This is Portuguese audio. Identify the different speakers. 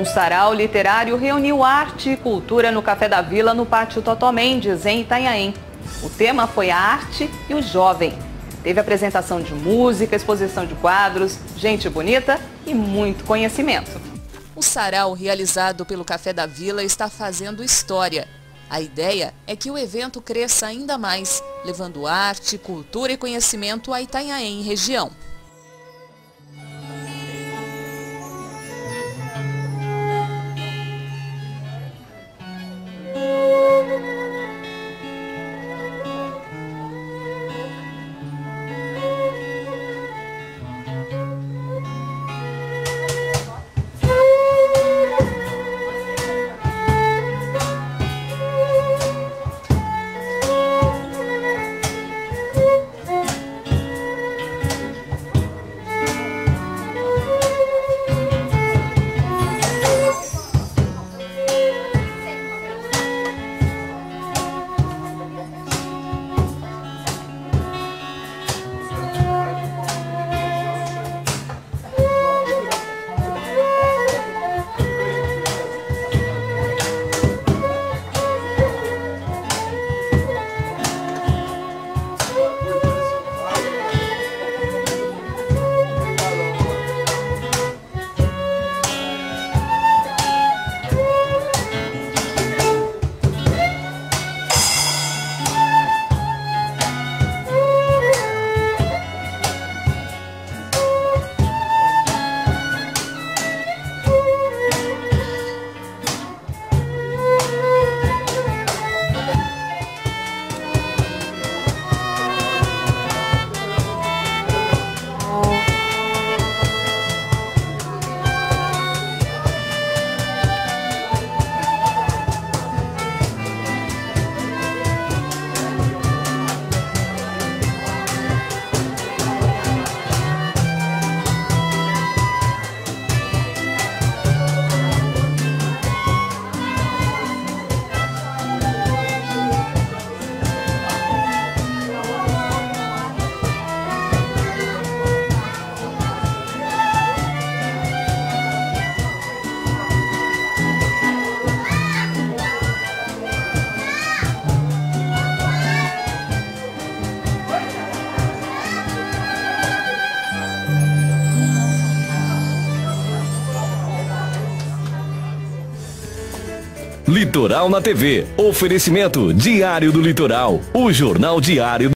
Speaker 1: Um sarau literário reuniu arte e cultura no Café da Vila, no Pátio Totó Mendes, em Itanhaém. O tema foi a arte e o jovem. Teve apresentação de música, exposição de quadros, gente bonita e muito conhecimento.
Speaker 2: O sarau realizado pelo Café da Vila está fazendo história. A ideia é que o evento cresça ainda mais, levando arte, cultura e conhecimento a Itanhaém região.
Speaker 3: Litoral na TV. Oferecimento Diário do Litoral. O Jornal Diário